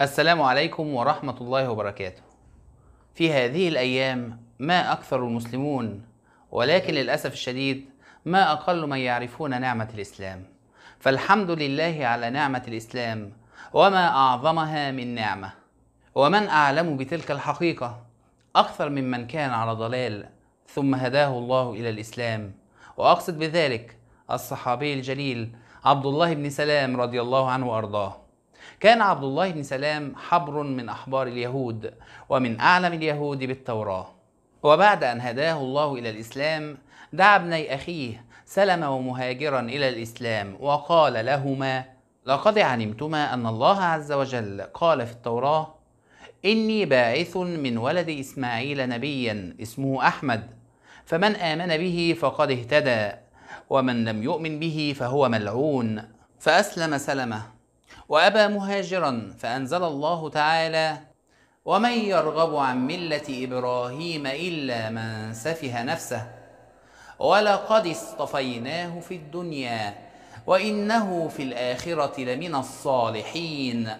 السلام عليكم ورحمة الله وبركاته. في هذه الأيام ما أكثر المسلمون ولكن للأسف الشديد ما أقل من يعرفون نعمة الإسلام. فالحمد لله على نعمة الإسلام وما أعظمها من نعمة. ومن أعلم بتلك الحقيقة أكثر ممن كان على ضلال ثم هداه الله إلى الإسلام. وأقصد بذلك الصحابي الجليل عبد الله بن سلام رضي الله عنه وأرضاه. كان عبد الله بن سلام حبر من أحبار اليهود ومن أعلم اليهود بالتوراة. وبعد أن هداه الله إلى الإسلام دعا ابني أخيه سلم ومهاجرا إلى الإسلام وقال لهما لقد علمتما أن الله عز وجل قال في التوراة إني باعث من ولد إسماعيل نبيا اسمه أحمد فمن آمن به فقد اهتدى ومن لم يؤمن به فهو ملعون. فأسلم سلمه. وأبى مهاجرا فأنزل الله تعالى ومن يرغب عن ملة إبراهيم إلا من سفه نفسه ولقد اصطفيناه في الدنيا وإنه في الآخرة لمن الصالحين.